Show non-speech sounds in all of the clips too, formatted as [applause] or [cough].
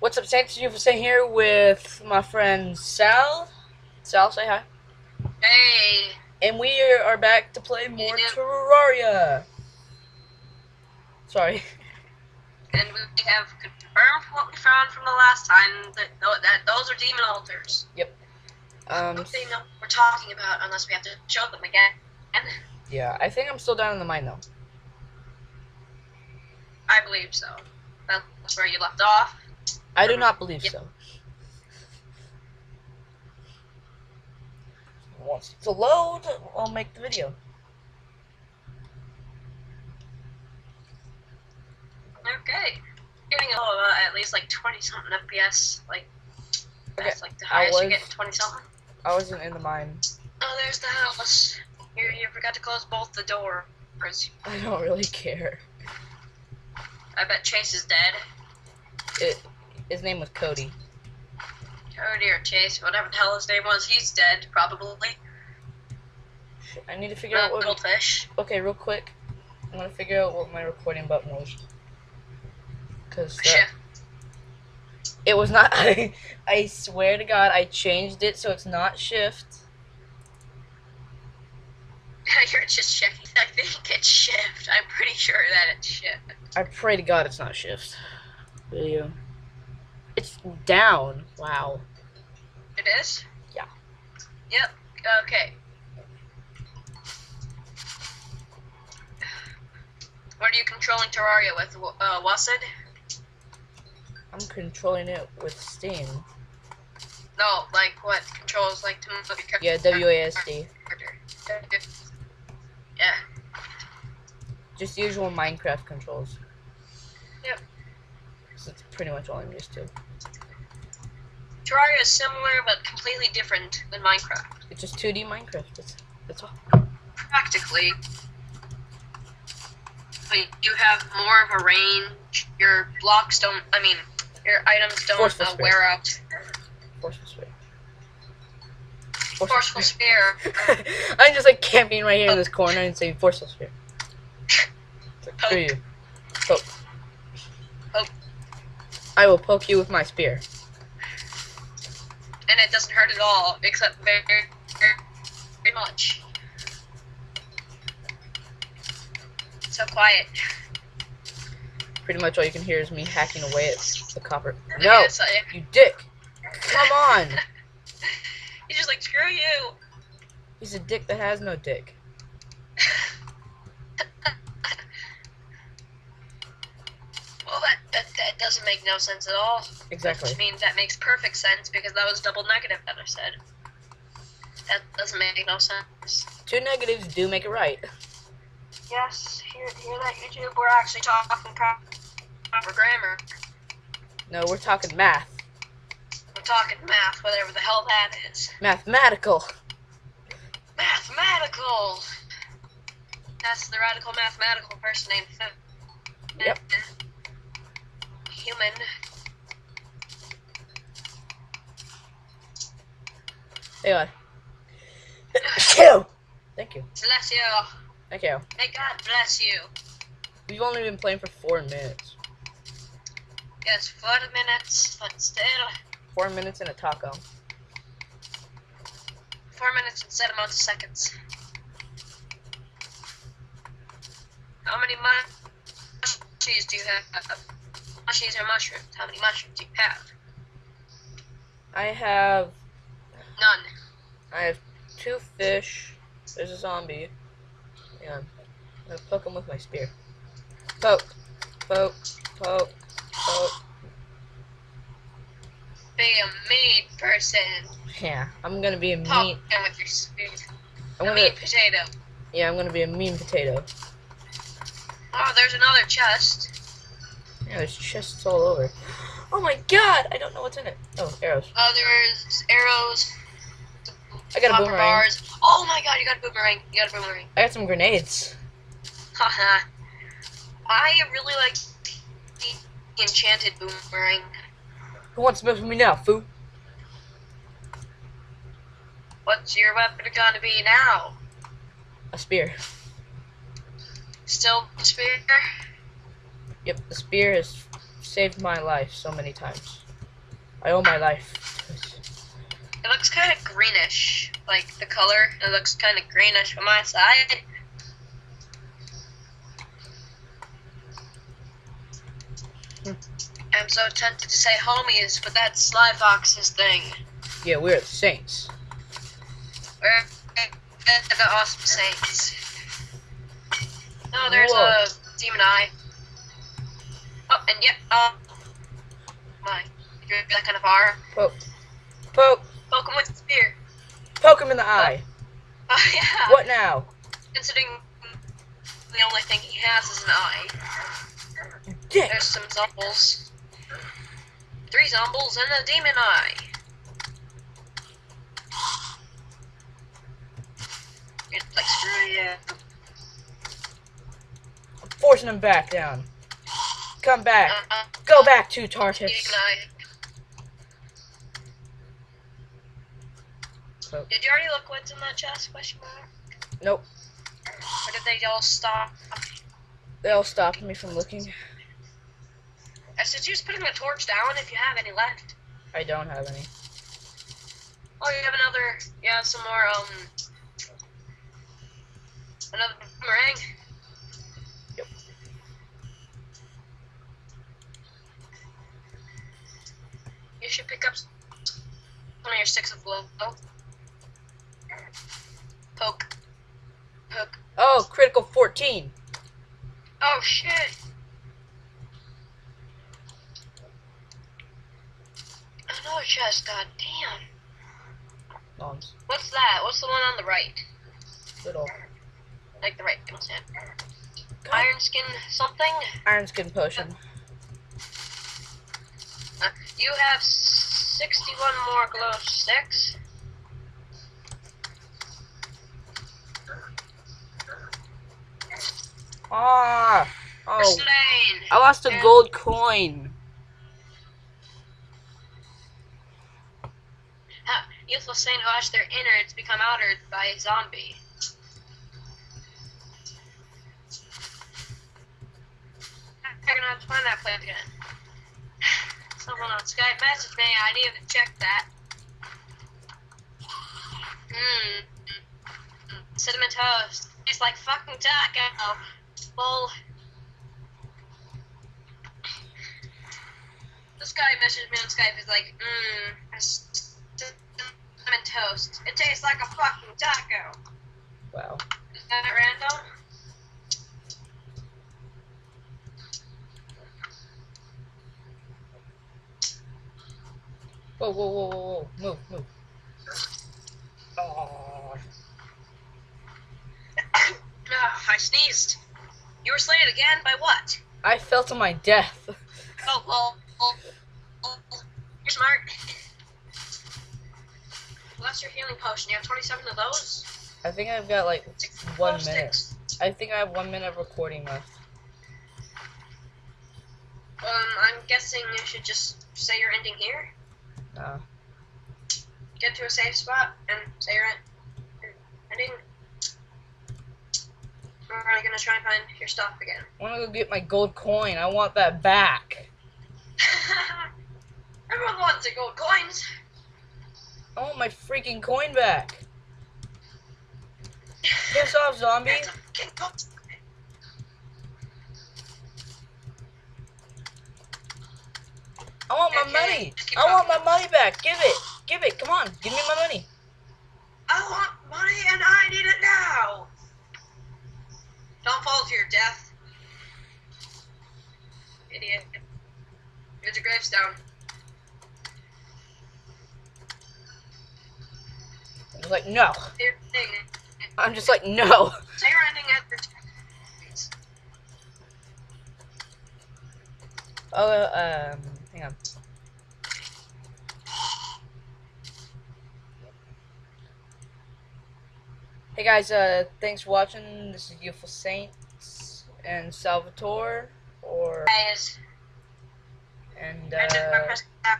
What's up, Saints? You've been here with my friend Sal. Sal, say hi. Hey, And we are back to play more Yeah. Terraria. Sorry. and we have confirmed what we found from the last time that that those are demon altars. Yep. Um, Don't they know what we're talking about unless we have to show them again? And yeah, I think I'm still down in the mine though. I believe so. That's where you left off. I do not believe Yep. so. Once it's a load, I'll make the video. Okay, getting uh, at least like twenty something FPS. Like that's like the highest you was- get. Twenty something. I wasn't in the mine. Oh, there's the house. You you forgot to close both the doors. I don't really care. I bet Chase is dead. It, his name was Cody. Cody or Chase, whatever the hell his name was, he's dead probably. I need to figure out what. fish. Okay, real quick. I'm gonna figure out what my recording button was. Cause that- Shift. it was not. [laughs] I, I swear to God, I changed it so it's not shift. [laughs] You're just checking. I think it's shift. I'm pretty sure that it's shift. I pray to God it's not shift. Video. It's down. Wow. It is? Yeah. Yep. Okay. What are you controlling Terraria with? Uh, Wasid? I'm controlling it with Steam. No, like what controls like to move your? Yeah, WASD. Yeah. Just usual Minecraft controls. Yep. So that's pretty much all I'm used to. Terraria is similar but completely different than Minecraft. It's just 2D Minecraft. That's, that's all. Practically. But you have more of a range. Your blocks don't, I mean, your items don't Forceful uh, wear out. Forceful sphere. Forceful sphere. [laughs] I'm just like camping right here in this corner and saying forceful sphere. Screw you. Poke. Poke. I will poke you with my spear. And it doesn't hurt at all, except very, very, very much. So quiet. Pretty much all you can hear is me hacking away at the copper. No, you dick. Come on. [laughs] He's just like, screw you. He's a dick that has no dick. well, that, that that doesn't make no sense at all. Exactly. Which means that makes perfect sense because that was double negative that I said. That doesn't make no sense. Two negatives do make it right. Yes, hear, hear that, YouTube? We're actually talking pro- proper grammar. No, we're talking math. We're talking math, whatever the hell that is. Mathematical. Mathematical! That's the radical mathematical person named Finn. Yep. Human. Hey, on. [coughs] Ew. Thank you. Bless you. Thank you. May God bless you. We've only been playing for four minutes. Yes, four minutes, but still. Four minutes and a taco. 4 minutes and 7 months seconds. How many mushrooms do you have? Mushrooms or mushrooms? How many mushrooms do you have? I have None. I have two fish. There's a zombie. Yeah. I'm gonna poke him with my spear. Poke. Poke. Poke. Poke. Be a mean person. Yeah. I'm gonna be a Poke mean him with your spear. I'm A gonna mean potato. Yeah, I'm gonna be a mean potato. Oh, there's another chest. Yeah, there's chests all over. Oh my god! I don't know what's in it. Oh, arrows. Uh, there's arrows. I got a boomerang. Bars. Oh my god, you got a boomerang. You got a boomerang. I got some grenades. Haha. I really like the enchanted boomerang. Who wants to mess with me now, foo? What's your weapon gonna be now? A spear. Still a spear? Yep, the spear has saved my life so many times. I owe my life. It looks kind of greenish, like the color. It looks kind of greenish from my side. Hmm. I'm so tempted to say homies, but that's Sly Fox's thing. Yeah, we're the Saints. We're the awesome saints. No, there's Whoa. a demon eye. And yep, um, my, you're that kind of far. Poke. Poke. Poke him with the spear. Poke him in the eye. Oh [laughs] yeah. What now? Considering the only thing he has is an eye. Dick. There's some zombies. Three zombies and a demon eye. It's like screw. I'm forcing him back down. Come back. Uh, Go back to demon Tartus. eye. Poke. Did you already look what's in that chest? Question mark. Nope. Or did they all stop? They all stopped me from looking. I said just putting the torch down if you have any left. I don't have any. Oh, you have another. Yeah, some more. Um, another boomerang. You should pick up one of your sticks of glow. Poke. Poke. Oh, critical 14. Oh shit. Another chest. God damn. Bombs. What's that? What's the one on the right? Little Like the right. God. Iron skin something? iron skin potion. You have 61 more glow sticks. Ah. Oh. slain. I lost a gold coin. Ha, Youthful saint who watched their innards become outered by a zombie. I'm gonna have to find that place again. On Skype messaged me. I need to check that. Mmm. Cinnamon toast. Tastes like fucking taco. Well. This guy messaged me on Skype. He's like, mmm, cinnamon toast. It tastes like a fucking taco. Wow. Is that random? Whoa, whoa, whoa, whoa, whoa. Move, move. Oh. I sneezed. You were slain again by what? I fell to my death. Oh, well, well, well, you're smart. Well, that's your healing potion. You have 27 of those? I think I've got like Six one minute. sticks. I think I have one minute of recording left. Um, I'm guessing you should just say you're ending here. Uh, Get to a safe spot and say you're en- you're ending. We're gonna try and find your stuff again. I want to go get my gold coin. I want that back. [laughs] Everyone wants their gold coins. I want my freaking coin back. [laughs] Piss off, zombie. It's a fucking gold- I want my money. I want my money back. Give it. Give it. Come on. Give me my money. I want money and I need it now. Don't fall to your death. Idiot. There's a gravestone. I'm just like, no. I'm just like, no. Say you're ending at the Oh, uh, um, hang on. Hey guys, uh, thanks for watching. This is Youthful Saints and Salvatore, or guys. and I did my uh,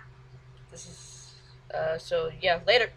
this is uh, so yeah, later.